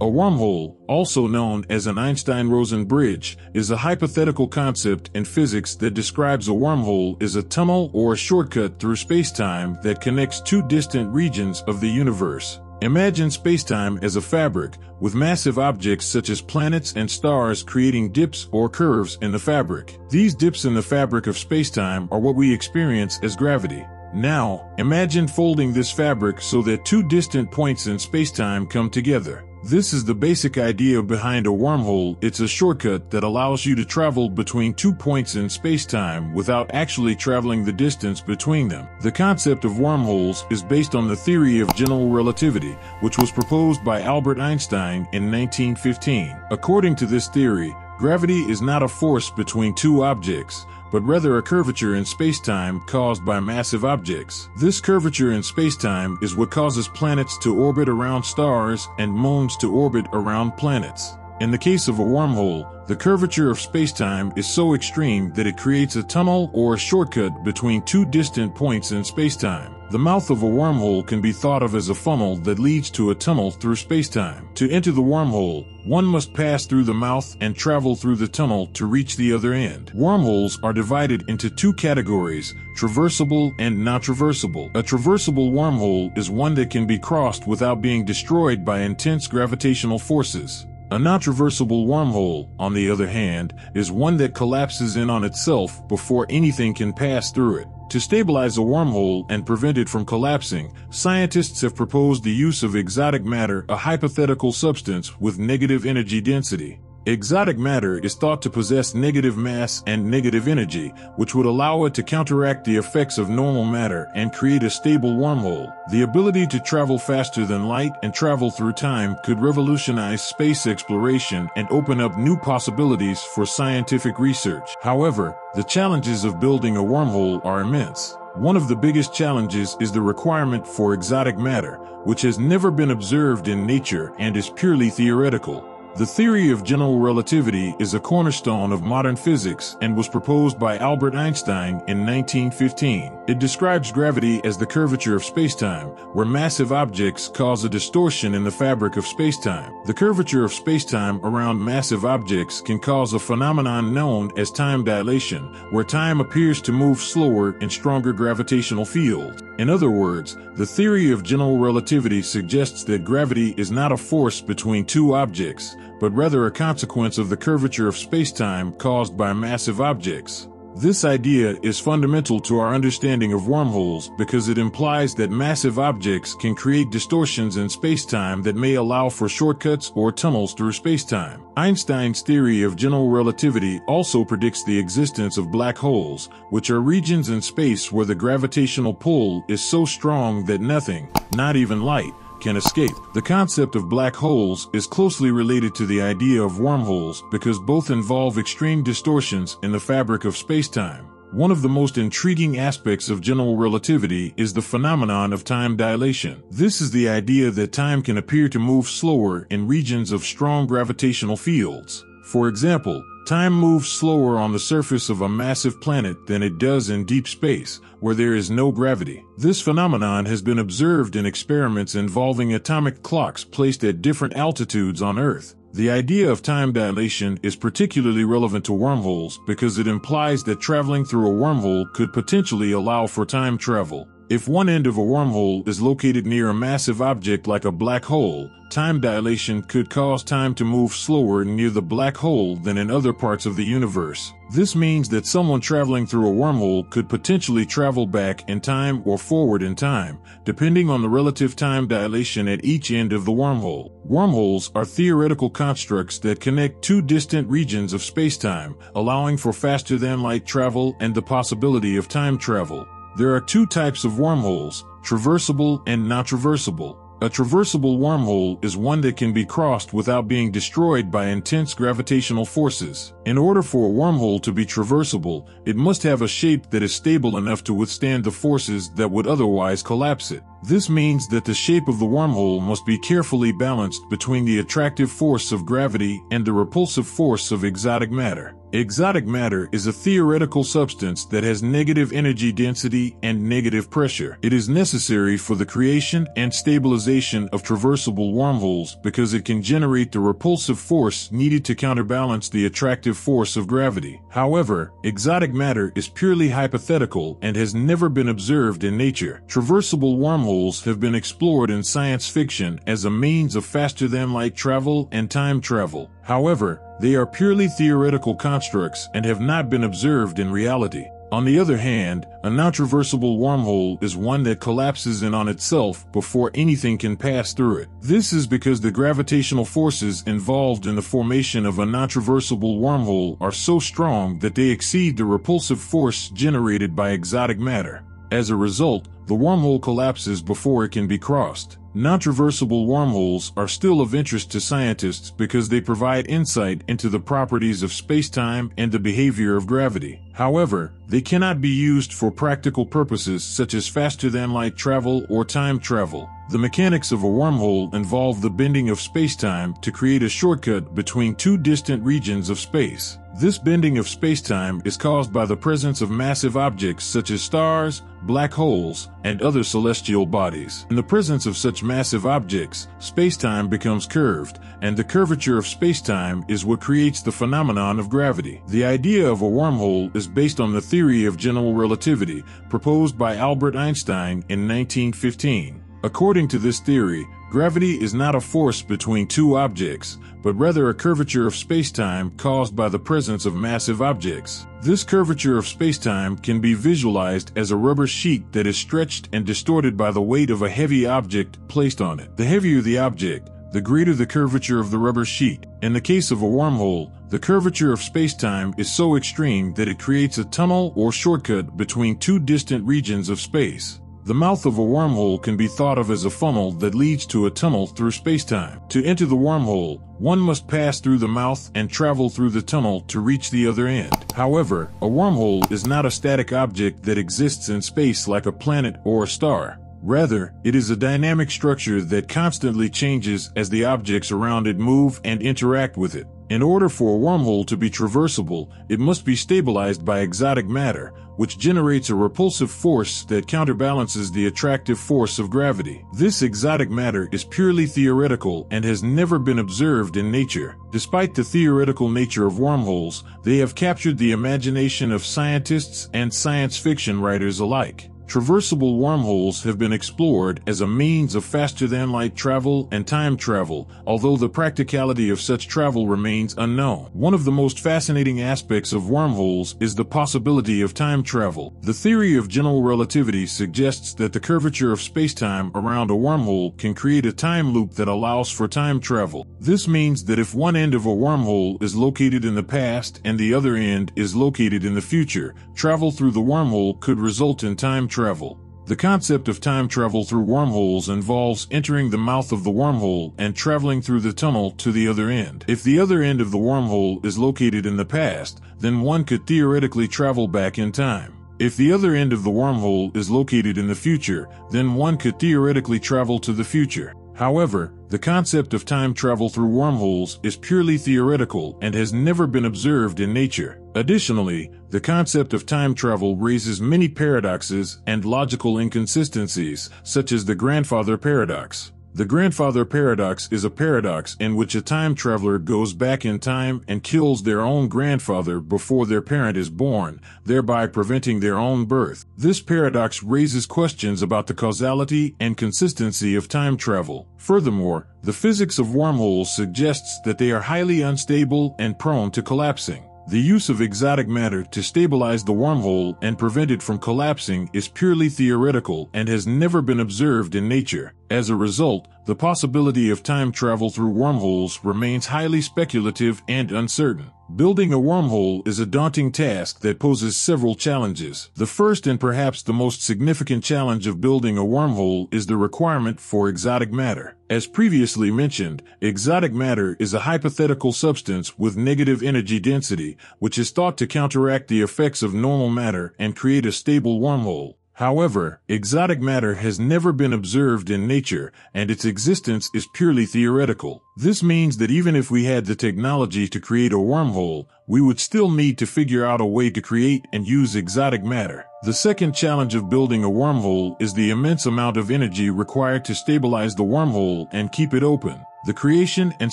A wormhole, also known as an Einstein-Rosen bridge, is a hypothetical concept in physics that describes a wormhole as a tunnel or a shortcut through spacetime that connects two distant regions of the universe. Imagine spacetime as a fabric, with massive objects such as planets and stars creating dips or curves in the fabric. These dips in the fabric of spacetime are what we experience as gravity. Now, imagine folding this fabric so that two distant points in spacetime come together. This is the basic idea behind a wormhole. It's a shortcut that allows you to travel between two points in spacetime without actually traveling the distance between them. The concept of wormholes is based on the theory of general relativity, which was proposed by Albert Einstein in 1915. According to this theory, gravity is not a force between two objects, but rather a curvature in spacetime caused by massive objects. This curvature in spacetime is what causes planets to orbit around stars and moons to orbit around planets. In the case of a wormhole, the curvature of spacetime is so extreme that it creates a tunnel or a shortcut between two distant points in spacetime. The mouth of a wormhole can be thought of as a funnel that leads to a tunnel through spacetime. To enter the wormhole, one must pass through the mouth and travel through the tunnel to reach the other end. Wormholes are divided into two categories, traversable and not traversable. A traversable wormhole is one that can be crossed without being destroyed by intense gravitational forces. A non-traversable wormhole, on the other hand, is one that collapses in on itself before anything can pass through it. To stabilize a wormhole and prevent it from collapsing, scientists have proposed the use of exotic matter, a hypothetical substance with negative energy density. Exotic matter is thought to possess negative mass and negative energy, which would allow it to counteract the effects of normal matter and create a stable wormhole. The ability to travel faster than light and travel through time could revolutionize space exploration and open up new possibilities for scientific research. However, the challenges of building a wormhole are immense. One of the biggest challenges is the requirement for exotic matter, which has never been observed in nature and is purely theoretical. The theory of general relativity is a cornerstone of modern physics and was proposed by Albert Einstein in 1915. It describes gravity as the curvature of spacetime, where massive objects cause a distortion in the fabric of spacetime. The curvature of spacetime around massive objects can cause a phenomenon known as time dilation, where time appears to move slower in stronger gravitational fields. In other words, the theory of general relativity suggests that gravity is not a force between two objects, but rather a consequence of the curvature of spacetime caused by massive objects. This idea is fundamental to our understanding of wormholes because it implies that massive objects can create distortions in spacetime that may allow for shortcuts or tunnels through spacetime. Einstein's theory of general relativity also predicts the existence of black holes, which are regions in space where the gravitational pull is so strong that nothing, not even light, can escape. The concept of black holes is closely related to the idea of wormholes because both involve extreme distortions in the fabric of spacetime. One of the most intriguing aspects of general relativity is the phenomenon of time dilation. This is the idea that time can appear to move slower in regions of strong gravitational fields. For example, Time moves slower on the surface of a massive planet than it does in deep space, where there is no gravity. This phenomenon has been observed in experiments involving atomic clocks placed at different altitudes on Earth. The idea of time dilation is particularly relevant to wormholes because it implies that traveling through a wormhole could potentially allow for time travel. If one end of a wormhole is located near a massive object like a black hole, time dilation could cause time to move slower near the black hole than in other parts of the universe. This means that someone traveling through a wormhole could potentially travel back in time or forward in time, depending on the relative time dilation at each end of the wormhole. Wormholes are theoretical constructs that connect two distant regions of spacetime, allowing for faster than light travel and the possibility of time travel. There are two types of wormholes, traversable and not traversable. A traversable wormhole is one that can be crossed without being destroyed by intense gravitational forces. In order for a wormhole to be traversable, it must have a shape that is stable enough to withstand the forces that would otherwise collapse it. This means that the shape of the wormhole must be carefully balanced between the attractive force of gravity and the repulsive force of exotic matter. Exotic matter is a theoretical substance that has negative energy density and negative pressure. It is necessary for the creation and stabilization of traversable wormholes because it can generate the repulsive force needed to counterbalance the attractive force of gravity. However, exotic matter is purely hypothetical and has never been observed in nature. Traversable wormholes have been explored in science fiction as a means of faster than light travel and time travel. However, they are purely theoretical constructs and have not been observed in reality. On the other hand, a non-traversable wormhole is one that collapses in on itself before anything can pass through it. This is because the gravitational forces involved in the formation of a non-traversable wormhole are so strong that they exceed the repulsive force generated by exotic matter. As a result, the wormhole collapses before it can be crossed. Non-traversable wormholes are still of interest to scientists because they provide insight into the properties of spacetime and the behavior of gravity. However, they cannot be used for practical purposes such as faster-than-light travel or time travel. The mechanics of a wormhole involve the bending of spacetime to create a shortcut between two distant regions of space. This bending of spacetime is caused by the presence of massive objects such as stars, black holes, and other celestial bodies. In the presence of such massive objects, spacetime becomes curved, and the curvature of spacetime is what creates the phenomenon of gravity. The idea of a wormhole is based on the theory of general relativity proposed by Albert Einstein in 1915. According to this theory, gravity is not a force between two objects, but rather a curvature of spacetime caused by the presence of massive objects. This curvature of spacetime can be visualized as a rubber sheet that is stretched and distorted by the weight of a heavy object placed on it. The heavier the object, the greater the curvature of the rubber sheet. In the case of a wormhole, the curvature of spacetime is so extreme that it creates a tunnel or shortcut between two distant regions of space. The mouth of a wormhole can be thought of as a funnel that leads to a tunnel through spacetime. To enter the wormhole, one must pass through the mouth and travel through the tunnel to reach the other end. However, a wormhole is not a static object that exists in space like a planet or a star. Rather, it is a dynamic structure that constantly changes as the objects around it move and interact with it. In order for a wormhole to be traversable, it must be stabilized by exotic matter, which generates a repulsive force that counterbalances the attractive force of gravity. This exotic matter is purely theoretical and has never been observed in nature. Despite the theoretical nature of wormholes, they have captured the imagination of scientists and science fiction writers alike. Traversable wormholes have been explored as a means of faster-than-light travel and time travel, although the practicality of such travel remains unknown. One of the most fascinating aspects of wormholes is the possibility of time travel. The theory of general relativity suggests that the curvature of spacetime around a wormhole can create a time loop that allows for time travel. This means that if one end of a wormhole is located in the past and the other end is located in the future, travel through the wormhole could result in time travel travel. The concept of time travel through wormholes involves entering the mouth of the wormhole and traveling through the tunnel to the other end. If the other end of the wormhole is located in the past, then one could theoretically travel back in time. If the other end of the wormhole is located in the future, then one could theoretically travel to the future. However, the concept of time travel through wormholes is purely theoretical and has never been observed in nature. Additionally, the concept of time travel raises many paradoxes and logical inconsistencies, such as the grandfather paradox. The grandfather paradox is a paradox in which a time traveler goes back in time and kills their own grandfather before their parent is born, thereby preventing their own birth. This paradox raises questions about the causality and consistency of time travel. Furthermore, the physics of wormholes suggests that they are highly unstable and prone to collapsing. The use of exotic matter to stabilize the wormhole and prevent it from collapsing is purely theoretical and has never been observed in nature. As a result, the possibility of time travel through wormholes remains highly speculative and uncertain. Building a wormhole is a daunting task that poses several challenges. The first and perhaps the most significant challenge of building a wormhole is the requirement for exotic matter. As previously mentioned, exotic matter is a hypothetical substance with negative energy density, which is thought to counteract the effects of normal matter and create a stable wormhole. However, exotic matter has never been observed in nature, and its existence is purely theoretical. This means that even if we had the technology to create a wormhole, we would still need to figure out a way to create and use exotic matter. The second challenge of building a wormhole is the immense amount of energy required to stabilize the wormhole and keep it open. The creation and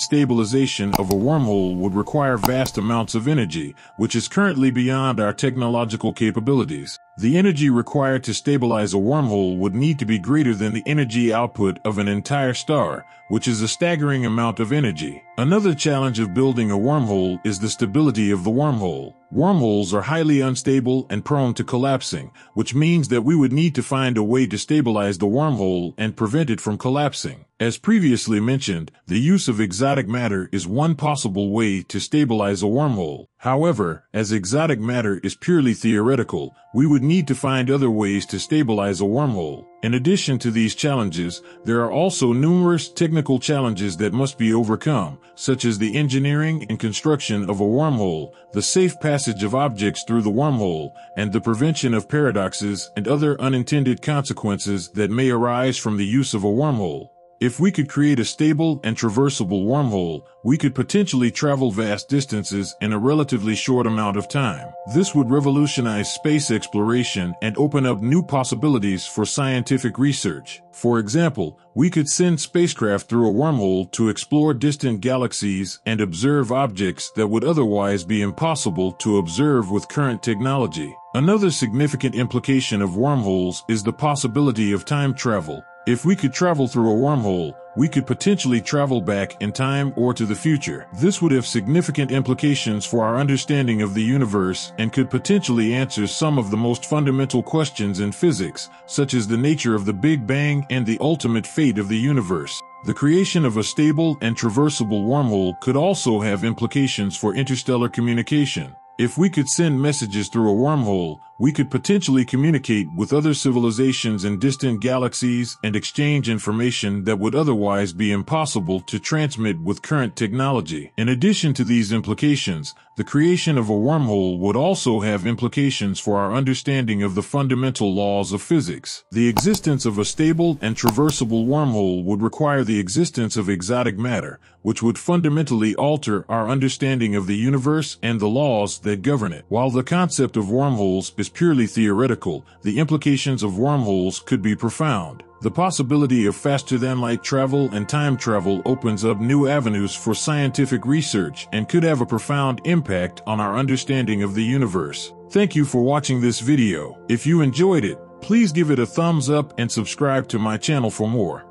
stabilization of a wormhole would require vast amounts of energy, which is currently beyond our technological capabilities. The energy required to stabilize a wormhole would need to be greater than the energy output of an entire star, which is a staggering amount of energy. Another challenge of building a wormhole is the stability of the wormhole. Wormholes are highly unstable and prone to collapsing, which means that we would need to find a way to stabilize the wormhole and prevent it from collapsing. As previously mentioned, the use of exotic matter is one possible way to stabilize a wormhole. However, as exotic matter is purely theoretical, we would need to find other ways to stabilize a wormhole. In addition to these challenges, there are also numerous technical challenges that must be overcome, such as the engineering and construction of a wormhole, the safe passage of objects through the wormhole, and the prevention of paradoxes and other unintended consequences that may arise from the use of a wormhole. If we could create a stable and traversable wormhole, we could potentially travel vast distances in a relatively short amount of time. This would revolutionize space exploration and open up new possibilities for scientific research. For example, we could send spacecraft through a wormhole to explore distant galaxies and observe objects that would otherwise be impossible to observe with current technology. Another significant implication of wormholes is the possibility of time travel. If we could travel through a wormhole, we could potentially travel back in time or to the future. This would have significant implications for our understanding of the universe and could potentially answer some of the most fundamental questions in physics, such as the nature of the Big Bang and the ultimate fate of the universe. The creation of a stable and traversable wormhole could also have implications for interstellar communication. If we could send messages through a wormhole, we could potentially communicate with other civilizations in distant galaxies and exchange information that would otherwise be impossible to transmit with current technology. In addition to these implications, the creation of a wormhole would also have implications for our understanding of the fundamental laws of physics. The existence of a stable and traversable wormhole would require the existence of exotic matter, which would fundamentally alter our understanding of the universe and the laws that govern it. While the concept of wormholes is purely theoretical, the implications of wormholes could be profound. The possibility of faster than light travel and time travel opens up new avenues for scientific research and could have a profound impact on our understanding of the universe. Thank you for watching this video. If you enjoyed it, please give it a thumbs up and subscribe to my channel for more.